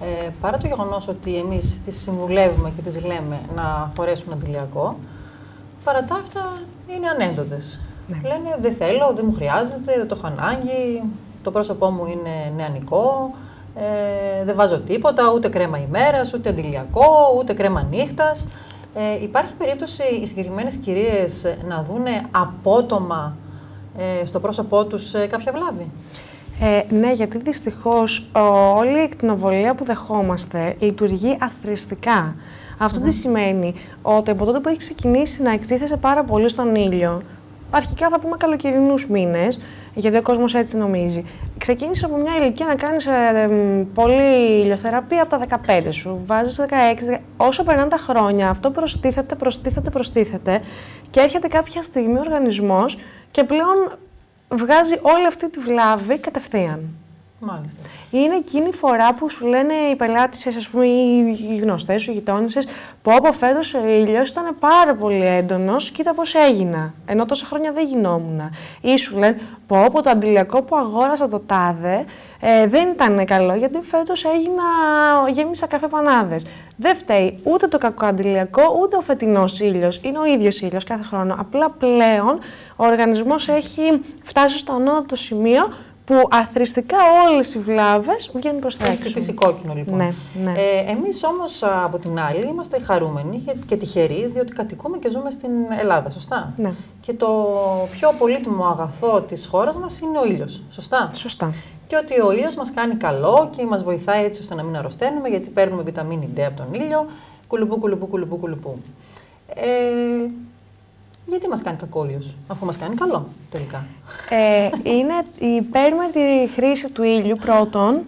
[SPEAKER 2] ε, παρά το γεγονός ότι εμείς τις συμβουλεύουμε και τις λέμε να φορέσουν αντιλιακό, παρά τα αυτά είναι ανέντοτες. Ναι. Λένε δεν θέλω, δεν μου χρειάζεται, δεν το έχω ανάγκη, το πρόσωπό μου είναι νεανικό, ε, δεν βάζω τίποτα, ούτε κρέμα ημέρας, ούτε αντιλιακό, ούτε κρέμα νύχτας. Ε, υπάρχει περίπτωση οι συγκεκριμένες κυρίες να δούνε απότομα ε, στο πρόσωπό τους ε, κάποια βλάβη;
[SPEAKER 3] Ε, ναι, γιατί δυστυχώς όλη η εκτινοβολία που δεχόμαστε λειτουργεί αθρηστικά. Αυτό τι σημαίνει, ότι από τότε που έχει ξεκινήσει να εκτίθεσαι πάρα πολύ στον ήλιο, αρχικά θα πούμε καλοκαιρινούς μήνες, γιατί ο κόσμος έτσι νομίζει. Ξεκίνησε από μια ηλικία να κάνεις ε, πολύ ηλιοθεραπεία από τα 15 σου. Βάζεις 16. Όσο περνάνε τα χρόνια, αυτό προστίθεται, προστίθεται, προστίθεται και έρχεται κάποια στιγμή ο οργανισμός και πλέον βγάζει όλη αυτή τη βλάβη κατευθείαν.
[SPEAKER 2] Μάλιστα.
[SPEAKER 3] Είναι εκείνη η φορά που σου λένε οι πελάτησες, ας πούμε, ή οι γνωστές σου, οι γειτόνισε, που από φέτος ο ήλιο ήταν πάρα πολύ έντονος, κοίτα πώς έγινα. Ενώ τόσα χρόνια δεν γινόμουν. Ή σου λένε, πω από το αντιλιακό που αγόρασα το τάδε ε, δεν ήταν καλό, γιατί φέτος έγινα, γέμισα καφέ πανάδες. Δεν φταίει ούτε το κακό αντιλιακό, ούτε ο φετινός ήλιος. Είναι ο ίδιος ήλιος κάθε χρόνο. Απλά πλέον ο οργανισμός έχει φτάσει στο ανώτατο σημείο που αθρηστικά όλες οι βλάβες βγαίνουν προς τα
[SPEAKER 2] Έχει
[SPEAKER 3] έξω.
[SPEAKER 2] χτυπήσει κόκκινο λοιπόν.
[SPEAKER 3] Ναι, ναι.
[SPEAKER 2] Ε, εμείς όμως α, από την άλλη είμαστε χαρούμενοι και- και τυχεροί διότι κατοικούμε και ζούμε στην Ελλάδα, σωστά;
[SPEAKER 3] Ναι.
[SPEAKER 2] Και το πιο πολύτιμο αγαθό της χώρας μας είναι ο ήλιος, σωστά;
[SPEAKER 3] Σωστά.
[SPEAKER 2] Και ότι ο ήλιος μας κάνει καλό και μας βοηθάει έτσι ώστε να μην αρρωσταίνουμε γιατί παίρνουμε βιταμίνη D από τον ήλιο, κουλουπού, κουλουπού, κουλουπού, κουλουπού. Ε, γιατί μας κάνει κακό ο ήλιος, αφού μας κάνει καλό τελικά.
[SPEAKER 3] Ε, είναι η υπέρμετρη χρήση του ήλιου πρώτον,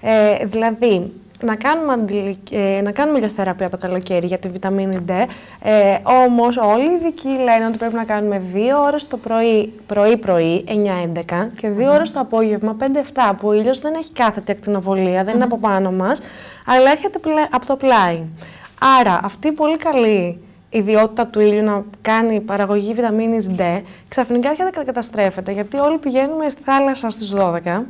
[SPEAKER 3] ε, δηλαδή να κάνουμε, αντιλη- ε, να κάνουμε ηλιοθεραπεία το καλοκαίρι για τη βιταμίνη D, ε, όμως όλοι οι ειδικοί λένε ότι πρέπει να κάνουμε δύο ώρες το πρωί, πρωί-πρωί, 9-11, και δύο ώρες το απόγευμα, 5-7, που ο ήλιος δεν έχει κάθετη ακτινοβολία, δεν είναι από πάνω μας, αλλά έρχεται πλα- από το πλάι. Άρα, αυτή η πολύ καλή ιδιότητα του ήλιου να κάνει παραγωγή βιταμίνης D, ξαφνικά έρχεται και καταστρέφεται, γιατί όλοι πηγαίνουμε στη θάλασσα στις 12,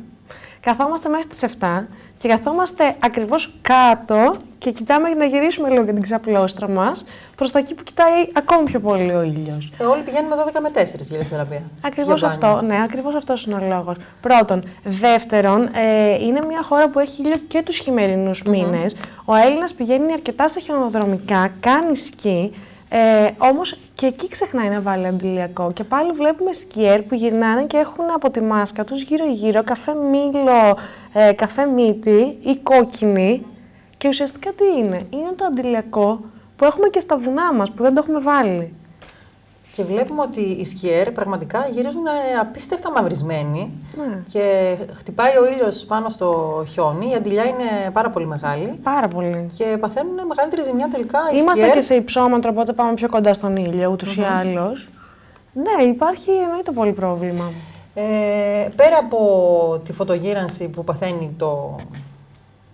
[SPEAKER 3] καθόμαστε μέχρι τις 7 και καθόμαστε ακριβώς κάτω και κοιτάμε να γυρίσουμε λίγο και την ξαπλώστρα μας προς τα εκεί που κοιτάει ακόμη πιο πολύ ο ήλιος.
[SPEAKER 2] Ε, όλοι πηγαίνουμε 12 με 4 για ηλιοθεραπεία.
[SPEAKER 3] Ακριβώς
[SPEAKER 2] Για μπάνιο.
[SPEAKER 3] αυτό, ναι, ακριβώς αυτός είναι ο λόγος. Πρώτον. Δεύτερον, ε, είναι μια χώρα που έχει ήλιο και τους χειμερινούς μήνες. Ο Έλληνας πηγαίνει αρκετά στα χιονοδρομικά, κάνει σκι, ε, όμως και εκεί ξεχνάει να βάλει αντιλιακό. Και πάλι βλέπουμε σκιέρ που γυρνάνε και έχουν από τη μάσκα τους γύρω-γύρω καφέ μήλο, ε, καφέ μύτη ή κόκκινη. Και ουσιαστικά τι είναι, είναι το αντιλιακό που έχουμε και στα βουνά μας, που δεν το έχουμε βάλει.
[SPEAKER 2] Και βλέπουμε ότι οι σκιέρ πραγματικά γυρίζουν ε, απίστευτα μαυρισμένοι
[SPEAKER 3] Ναι.
[SPEAKER 2] και χτυπάει ο ήλιος πάνω στο χιόνι, η αντιλιά είναι πάρα πολύ μεγάλη
[SPEAKER 3] Πάρα πολύ.
[SPEAKER 2] και παθαίνουν μεγαλύτερη ζημιά τελικά οι
[SPEAKER 3] Είμαστε
[SPEAKER 2] σκιέρ.
[SPEAKER 3] και σε υψόμετρο, οπότε πάμε πιο κοντά στον ήλιο, ούτως ή άλλως. Ναι, υπάρχει εννοείται πολύ πρόβλημα.
[SPEAKER 2] Ε, πέρα από τη φωτογύρανση που παθαίνει το,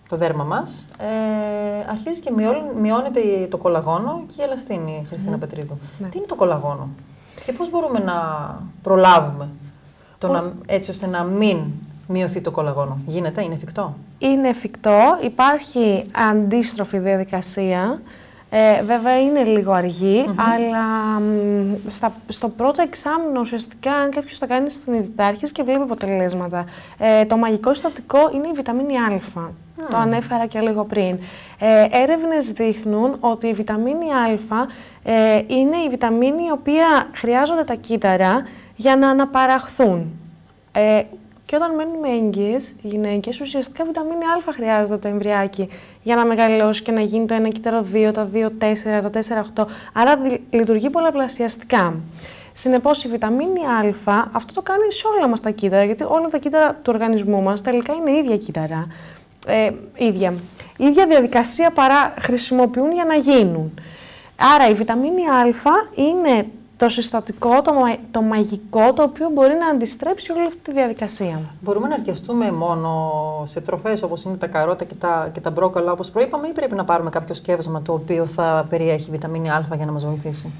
[SPEAKER 2] το δέρμα μας, ε, αρχίζει και μειώ- μειώνεται η- το κολαγόνο και η ελαστίνη, Χριστίνα Πετρίδου.
[SPEAKER 3] Ναι.
[SPEAKER 2] Τι είναι το κολαγόνο και πώς μπορούμε να προλάβουμε το να, έτσι ώστε να μην μειωθεί το κολαγόνο; Γίνεται, είναι εφικτό;
[SPEAKER 3] Είναι εφικτό, υπάρχει αντίστροφη διαδικασία. Ε, βέβαια είναι λίγο αργή, αλλά μ, στα, στο πρώτο εξάμεινο ουσιαστικά αν κάποιος τα κάνει συνειδητάρχης και βλέπει αποτελέσματα. Ε, το μαγικό συστατικό είναι η βιταμίνη Α. Το ανέφερα και λίγο πριν. Ε, έρευνες δείχνουν ότι η βιταμίνη Α ε, είναι η βιταμίνη η οποία χρειάζονται τα κύτταρα για να αναπαραχθούν. Ε, και όταν μένουμε έγκυες, οι γυναίκες, ουσιαστικά βιταμίνη Α χρειάζεται το εμβριάκι για να μεγαλώσει και να γίνει το 1 κύτταρο 2, το 2, 4, το 4, 8. Άρα δι- λειτουργεί πολλαπλασιαστικά. Συνεπώς, η βιταμίνη Α αυτό το κάνει σε όλα μας τα κύτταρα, γιατί όλα τα κύτταρα του οργανισμού μας τελικά είναι ίδια κύτταρα. Ε, ίδια. ίδια διαδικασία παρά χρησιμοποιούν για να γίνουν. Άρα η βιταμίνη Α είναι το συστατικό, το, μα- το μαγικό, το οποίο μπορεί να αντιστρέψει όλη αυτή τη διαδικασία.
[SPEAKER 2] Μπορούμε να αρκεστούμε μόνο σε τροφές όπως είναι τα καρότα και τα, και τα μπρόκολα όπως προείπαμε ή πρέπει να πάρουμε κάποιο σκεύασμα το οποίο θα περιέχει βιταμίνη Α για να μας βοηθήσει;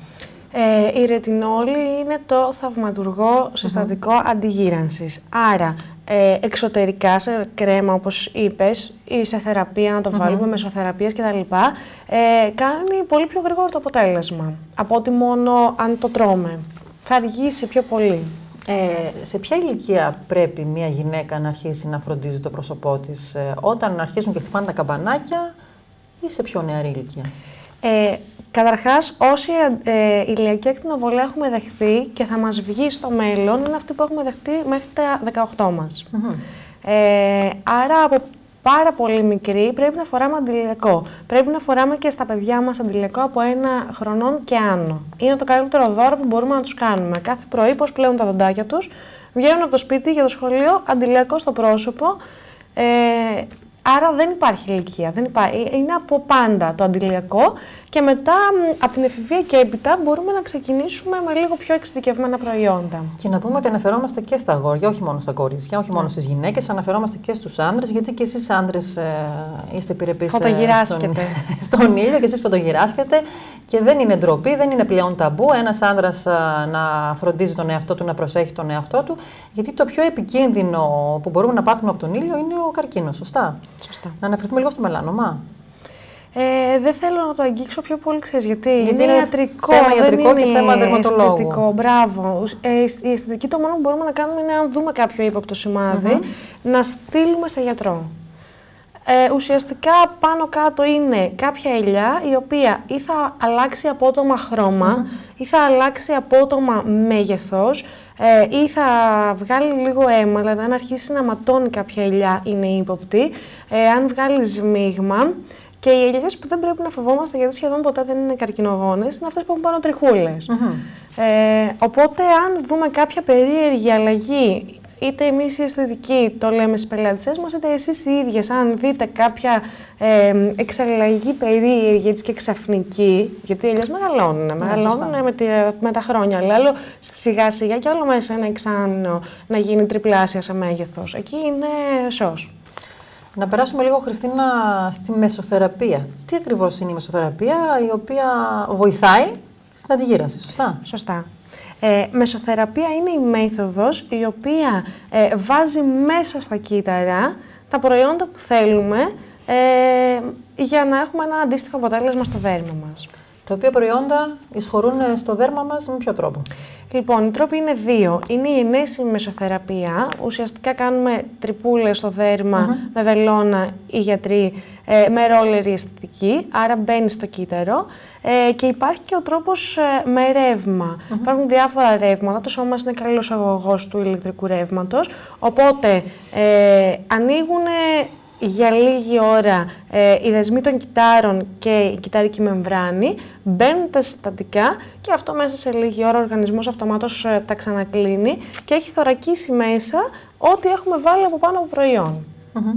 [SPEAKER 3] Ε, η ρετινόλη είναι το θαυματουργό συστατικό αντιγύρανσης. Άρα, ε, εξωτερικά σε κρέμα, όπως είπες, ή σε θεραπεία, να το βάλουμε, μεσοθεραπείες κτλ. Ε, κάνει πολύ πιο γρήγορο το αποτέλεσμα από ότι μόνο αν το τρώμε. Θα αργήσει πιο πολύ.
[SPEAKER 2] Ε, σε ποια ηλικία πρέπει μια γυναίκα να αρχίσει να φροντίζει το πρόσωπό της, ε, όταν αρχίζουν και χτυπάνε τα καμπανάκια ή σε πιο νεαρή ηλικία;
[SPEAKER 3] Ε, καταρχάς, όση ε, ηλιακή ακτινοβολία έχουμε δεχθεί και θα μας βγει στο μέλλον, είναι αυτή που έχουμε δεχτεί μέχρι τα 18 μας. Ε, άρα, από πάρα πολύ μικρή πρέπει να φοράμε αντιλιακό. Πρέπει να φοράμε και στα παιδιά μας αντιλιακό από ένα χρονών και άνω. Είναι το καλύτερο δώρο που μπορούμε να τους κάνουμε. Κάθε πρωί, πώς πλέουν τα δοντάκια τους, βγαίνουν από το σπίτι για το σχολείο, αντιλιακό στο πρόσωπο, ε, Άρα δεν υπάρχει ηλικία. Δεν υπά... ε, Είναι από πάντα το αντιλιακό και μετά μ, από την εφηβεία και έπειτα μπορούμε να ξεκινήσουμε με λίγο πιο εξειδικευμένα προϊόντα.
[SPEAKER 2] Και να πούμε ότι αναφερόμαστε και στα αγόρια, όχι μόνο στα κορίτσια, όχι
[SPEAKER 3] Ναι.
[SPEAKER 2] μόνο στις γυναίκες, αναφερόμαστε και στους άντρε, γιατί και εσείς άντρε είστε επιρρεπείς
[SPEAKER 3] Φωτογυράσκετε.
[SPEAKER 2] στον, στον ήλιο και εσείς φωτογυράσκετε. Και δεν είναι ντροπή, δεν είναι πλέον ταμπού ένας άντρα να φροντίζει τον εαυτό του, να προσέχει τον εαυτό του. Γιατί το πιο επικίνδυνο που μπορούμε να πάθουμε από τον ήλιο είναι ο καρκίνος. Σωστά;
[SPEAKER 3] Σωστά.
[SPEAKER 2] Να αναφερθούμε λίγο στο μελάνομα.
[SPEAKER 3] Ε, δεν θέλω να το αγγίξω πιο πολύ, ξέρεις, γιατί,
[SPEAKER 2] Γιατί
[SPEAKER 3] είναι,
[SPEAKER 2] είναι
[SPEAKER 3] ιατρικό,
[SPEAKER 2] θέμα
[SPEAKER 3] δεν
[SPEAKER 2] ιατρικό και
[SPEAKER 3] είναι
[SPEAKER 2] θέμα δερματολόγου.
[SPEAKER 3] αισθητικό. Μπράβο. Ε, η αισθητική το μόνο που μπορούμε να κάνουμε είναι αν δούμε κάποιο ύποπτο σημάδι, να στείλουμε σε γιατρό. Ε, ουσιαστικά πάνω κάτω είναι κάποια ελιά η οποία ή θα αλλάξει απότομα χρώμα ή θα αλλάξει απότομα μέγεθος ε, ή θα βγάλει λίγο αίμα, δηλαδή αν αρχίσει να ματώνει κάποια ελιά είναι ύποπτη, ε, αν βγάλει σμίγμα και οι ελιές που δεν πρέπει να φοβόμαστε γιατί σχεδόν ποτέ δεν είναι καρκινογόνες είναι αυτές που έχουν πάνω τριχούλες. Ε, οπότε αν δούμε κάποια περίεργη αλλαγή είτε εμείς οι αισθητικοί το λέμε στις πελάτησές μας, είτε εσείς οι ίδιες, αν δείτε κάποια ε, εξαλλαγή περίεργη έτσι και ξαφνική, γιατί οι ελιές μεγαλώνουν, μεγαλώνουν
[SPEAKER 2] σωστά.
[SPEAKER 3] με, τη, με τα χρόνια, αλλά άλλο σιγά σιγά και άλλο μέσα ένα εξάμεινο να γίνει τριπλάσια σε μέγεθος. Εκεί είναι σως.
[SPEAKER 2] Να περάσουμε λίγο, Χριστίνα, στη μεσοθεραπεία. Τι ακριβώς είναι η μεσοθεραπεία, η οποία βοηθάει στην αντιγύρανση, σωστά;
[SPEAKER 3] Σωστά. Ε, μεσοθεραπεία είναι η μέθοδος η οποία ε, βάζει μέσα στα κύτταρα τα προϊόντα που θέλουμε ε, για να έχουμε ένα αντίστοιχο αποτέλεσμα στο δέρμα μας.
[SPEAKER 2] Τα οποία προϊόντα εισχωρούν στο δέρμα μας με ποιο τρόπο;
[SPEAKER 3] Λοιπόν, οι τρόποι είναι δύο. Είναι η ενέσιμη μεσοθεραπεία. Ουσιαστικά κάνουμε τρυπούλες στο δερμα με βελόνα οι γιατροί, ε, με ρόλερ η αισθητική, άρα μπαίνει στο κύτταρο. Ε, και υπάρχει και ο τρόπος ε, με ρεύμα. Υπάρχουν διάφορα ρεύματα. Το σώμα μας είναι καλός αγωγός του ηλεκτρικού ρεύματος. Οπότε, ε, ανοίγουν για λίγη ώρα ε, οι δεσμοί των κυτάρων και η κυταρική μεμβράνη, μπαίνουν τα συστατικά και αυτό μέσα σε λίγη ώρα ο οργανισμός αυτομάτως ε, τα ξανακλίνει και έχει θωρακίσει μέσα ό,τι έχουμε βάλει από πάνω από προϊόν.
[SPEAKER 2] Μμμ.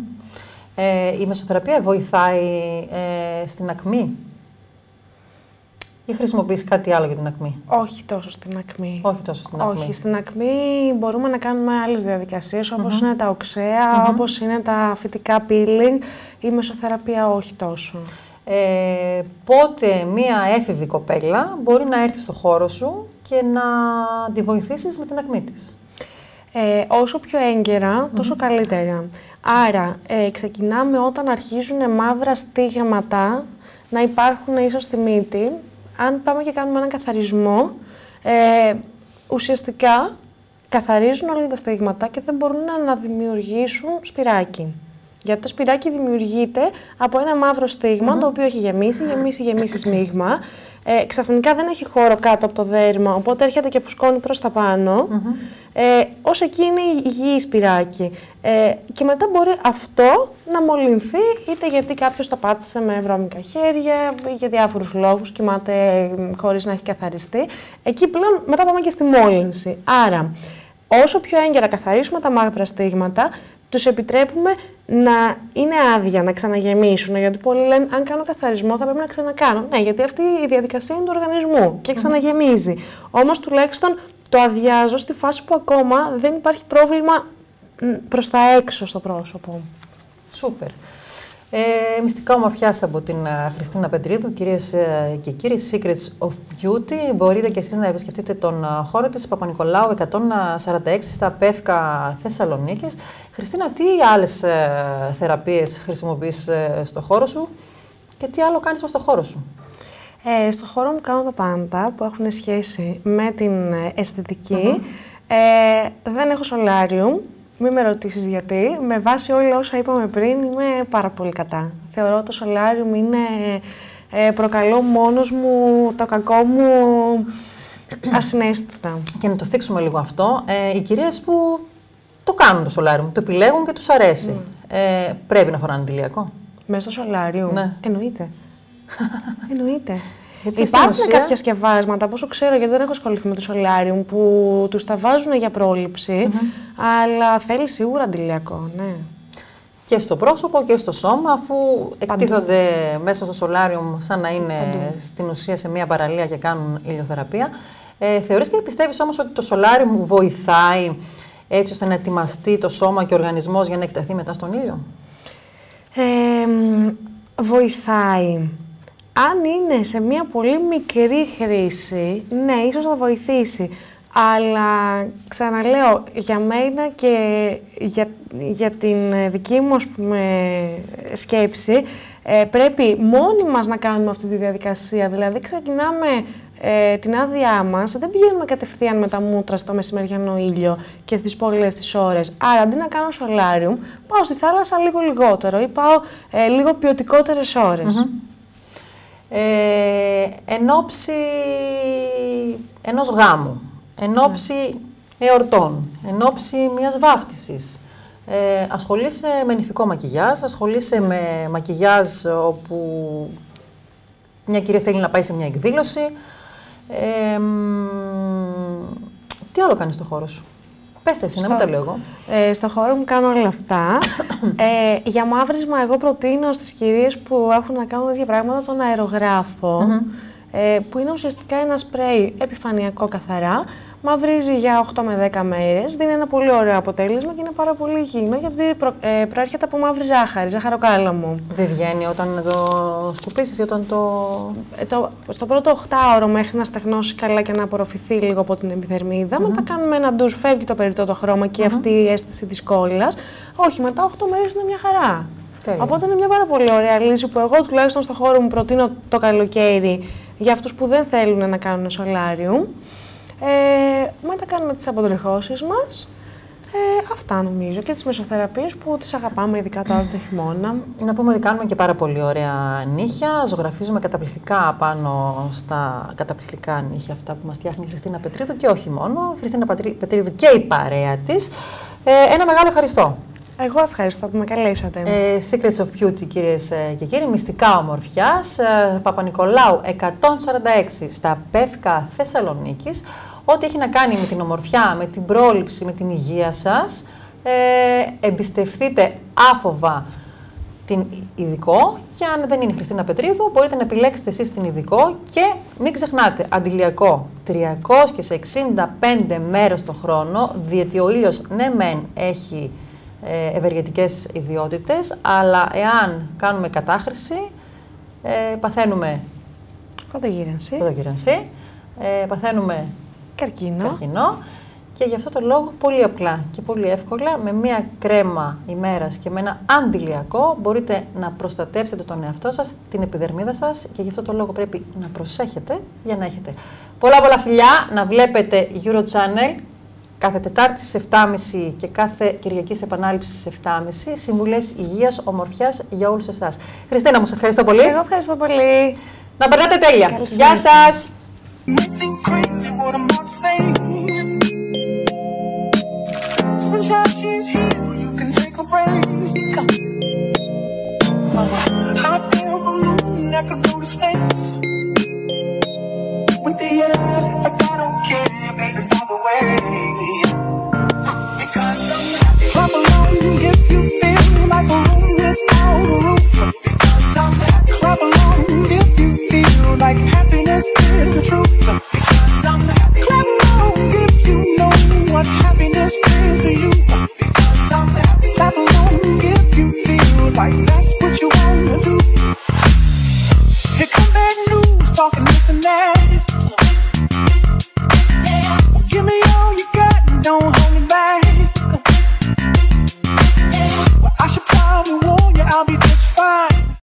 [SPEAKER 2] Ε, η μεσοθεραπεία βοηθάει ε, στην ακμή; Ή χρησιμοποιείς κάτι άλλο για την ακμή;
[SPEAKER 3] Όχι τόσο στην ακμή.
[SPEAKER 2] Όχι τόσο στην ακμή.
[SPEAKER 3] Όχι, στην ακμή μπορούμε να κάνουμε άλλες διαδικασίες, όπως είναι τα οξέα, όπως είναι τα φυτικά peeling. Η μεσοθεραπεία όχι τόσο.
[SPEAKER 2] Ε, πότε μία έφηβη κοπέλα μπορεί να έρθει στο χώρο σου και να τη βοηθήσεις με την ακμή της;
[SPEAKER 3] Ε, όσο πιο έγκαιρα, τόσο καλύτερα. Άρα, ε, ξεκινάμε όταν αρχίζουν μαύρα στίγματα να υπάρχουν ίσως στη μύτη. Αν πάμε και κάνουμε έναν καθαρισμό, ε, ουσιαστικά καθαρίζουν όλα τα στίγματα και δεν μπορούν να, να δημιουργήσουν σπυράκι. Γιατί το σπυράκι δημιουργείται από ένα μαύρο στίγμα, το οποίο έχει γεμίσει, γεμίσει, γεμίσει σμίγμα. Ε, ξαφνικά δεν έχει χώρο κάτω από το δέρμα, οπότε έρχεται και φουσκώνει προς τα πάνω. Ε, ως εκεί είναι υγιή σπυράκι. Ε, και μετά μπορεί αυτό να μολυνθεί, είτε γιατί κάποιος τα πάτησε με βρώμικα χέρια, ή για διάφορους λόγους, κοιμάται ε, χωρίς να έχει καθαριστεί. Εκεί πλέον μετά πάμε και στη μόλυνση. Άρα, όσο πιο έγκαιρα καθαρίσουμε τα μαύρα στίγματα, τους επιτρέπουμε να είναι άδεια, να ξαναγεμίσουν. Γιατί πολλοί λένε, αν κάνω καθαρισμό θα πρέπει να ξανακάνω. Ναι, γιατί αυτή η διαδικασία είναι του οργανισμού και ξαναγεμίζει. Όμως τουλάχιστον το αδειάζω στη φάση που ακόμα δεν υπάρχει πρόβλημα μ, προς τα έξω στο πρόσωπο.
[SPEAKER 2] Σούπερ. Ε, μυστικά ομορφιά από την α, Χριστίνα Πετρίδου, κυρίες ε, και κύριοι, Secrets of Beauty. Μπορείτε και εσείς να επισκεφτείτε τον α, χώρο της Παπα-Νικολάου 146 στα Πεύκα Θεσσαλονίκης. Χριστίνα, τι άλλες ε, θεραπείες χρησιμοποιείς ε, στο χώρο σου και τι άλλο κάνεις μες στο χώρο σου;
[SPEAKER 3] Ε, στο χώρο μου κάνω τα πάντα που έχουν σχέση με την ε, αισθητικη Ε, δεν έχω σολάριουμ, μην με ρωτήσεις γιατί. Με βάση όλα όσα είπαμε πριν είμαι πάρα πολύ κατά. Θεωρώ το σολάριουμ είναι... Ε, προκαλώ μόνος μου το κακό μου ασυναίσθητα.
[SPEAKER 2] Και να το θίξουμε λίγο αυτό. Ε, οι κυρίες που το κάνουν το σολάριο το επιλέγουν και τους αρέσει. Ε, πρέπει να φοράνε αντιλιακό.
[SPEAKER 3] Μέσα στο σολάριουμ.
[SPEAKER 2] Ναι.
[SPEAKER 3] Εννοείται. Εννοείται.
[SPEAKER 2] Γιατί στην
[SPEAKER 3] Υπάρχουν
[SPEAKER 2] ουσία-
[SPEAKER 3] κάποια σκευάσματα, πόσο ξέρω, γιατί δεν έχω ασχοληθεί με το σολάριουμ, που τους τα βάζουν για πρόληψη, αλλά θέλει σίγουρα αντιλιακό, ναι.
[SPEAKER 2] και στο πρόσωπο και στο σώμα, αφού εκτίθονται μέσα στο σολάριουμ σαν να είναι στην ουσία σε μια παραλία και κάνουν ηλιοθεραπεία. Ε, θεωρείς και πιστεύεις όμως ότι το σολάριουμ βοηθάει έτσι ώστε να ετοιμαστεί το σώμα και ο οργανισμός για να εκτεθεί μετά στον ήλιο;
[SPEAKER 3] Ε, βοηθάει. Αν είναι σε μια πολύ μικρή χρήση, ναι, ίσως θα βοηθήσει. Αλλά ξαναλέω, για μένα και για, για την δική μου ας πούμε, σκέψη, ε, πρέπει μόνοι μας να κάνουμε αυτή τη διαδικασία. Δηλαδή, ξεκινάμε ε, την άδειά μας, δεν πηγαίνουμε κατευθείαν με τα μούτρα στο μεσημεριανό ήλιο και στις πολλές τις ώρες. Άρα, αντί να κάνω σολάριουμ, πάω στη θάλασσα λίγο λιγότερο ή πάω ε, λίγο ποιοτικότερες ώρες.
[SPEAKER 2] Ε, εν ώψη ενός γάμου, εν ώψη εορτών, εν ώψη μιας βάφτισης. Ε, ασχολείσαι με νηφικό μακιγιάζ, ασχολείσαι με μακιγιάζ όπου μια κυρία θέλει να πάει σε μια εκδήλωση. Ε, μ, τι άλλο κάνεις στο χώρο σου; Πες εσύ, να μην τα λέω εγώ.
[SPEAKER 3] Ε, στο χώρο μου κάνω όλα αυτά. ε, για μαύρισμα, εγώ προτείνω στις κυρίες που έχουν να κάνουν τέτοια πράγματα τον αερογράφο, ε, που είναι ουσιαστικά ένα σπρέι επιφανειακό καθαρά, μαυρίζει για 8 με 10 μέρες, δίνει ένα πολύ ωραίο αποτέλεσμα και είναι πάρα πολύ υγιεινό γιατί προ, ε, προέρχεται από μαύρη ζάχαρη, ζαχαροκάλαμο.
[SPEAKER 2] Δεν βγαίνει όταν το σκουπίσεις ή όταν το...
[SPEAKER 3] Ε, το, στο πρώτο 8ωρο μέχρι να στεγνώσει καλά και να απορροφηθεί λίγο από την επιδερμίδα. Μετά κάνουμε ένα ντουζ, φεύγει το περιττό το χρώμα και αυτή η αίσθηση της κόλλας. Όχι, μετά 8 μέρες είναι μια χαρά.
[SPEAKER 2] Τέλεια.
[SPEAKER 3] Οπότε είναι μια πάρα πολύ ωραία λύση που εγώ τουλάχιστον στο χώρο μου προτείνω το καλοκαίρι για αυτούς που δεν θέλουν να κάνουν σολάριου. Ε, μετά κάνουμε τις αποτριχώσεις μας. Ε, αυτά νομίζω και τις μεσοθεραπείες που τις αγαπάμε ειδικά τώρα το χειμώνα.
[SPEAKER 2] Να πούμε ότι κάνουμε και πάρα πολύ ωραία νύχια. Ζωγραφίζουμε καταπληκτικά πάνω στα καταπληκτικά νύχια αυτά που μας φτιάχνει η Χριστίνα Πετρίδου και όχι μόνο. Η Χριστίνα Πατρί- Πετρίδου και η παρέα της. Ε, ένα μεγάλο ευχαριστώ.
[SPEAKER 3] Εγώ ευχαριστώ που με καλέσατε.
[SPEAKER 2] Ε, Secrets of Beauty, κυρίες ε, και κύριοι, μυστικά ομορφιάς, ε, Παπα-Νικολάου 146 στα Πεύκα Θεσσαλονίκης. Ό,τι έχει να κάνει με την ομορφιά, με την πρόληψη, με την υγεία σας, ε, εμπιστευτείτε άφοβα την ειδικό. Και αν δεν είναι η Χριστίνα Πετρίδου μπορείτε να επιλέξετε εσείς την ειδικό. Και μην ξεχνάτε αντιλιακό 365 μέρες το χρόνο διότι ο ήλιος ναι μεν έχει ε, ευεργετικές ιδιότητες αλλά εάν κάνουμε κατάχρηση ε, παθαίνουμε
[SPEAKER 3] Φωτογύρανση,
[SPEAKER 2] φωτογύρανση, ε, παθαίνουμε
[SPEAKER 3] καρκίνο.
[SPEAKER 2] καρκινό και γι' αυτό το λόγο πολύ απλά και πολύ εύκολα με μία κρέμα ημέρας και με ένα αντιλιακό μπορείτε να προστατεύσετε τον εαυτό σας, την επιδερμίδα σας και γι' αυτό το λόγο πρέπει να προσέχετε για να έχετε πολλά πολλά φιλιά, να βλέπετε Euro Channel κάθε Τετάρτη στις 7.30 και κάθε Κυριακής σε επανάληψης στις 7.30 συμβουλές υγείας, ομορφιάς για όλους εσάς. Χριστίνα μου, σε ευχαριστώ πολύ.
[SPEAKER 3] Εγώ ευχαριστώ πολύ.
[SPEAKER 2] Να περνάτε τέλεια.
[SPEAKER 3] Καλή
[SPEAKER 2] Γεια
[SPEAKER 3] συνέχεια.
[SPEAKER 2] σας.
[SPEAKER 1] what I'm about to say. Sunshine, she's here, you can take a break. Uh, hot a balloon, I could go to space. With the air, like I don't care, baby, by the way. Because I'm happy. Along if you feel like roof. Along if you feel like happiness is the truth.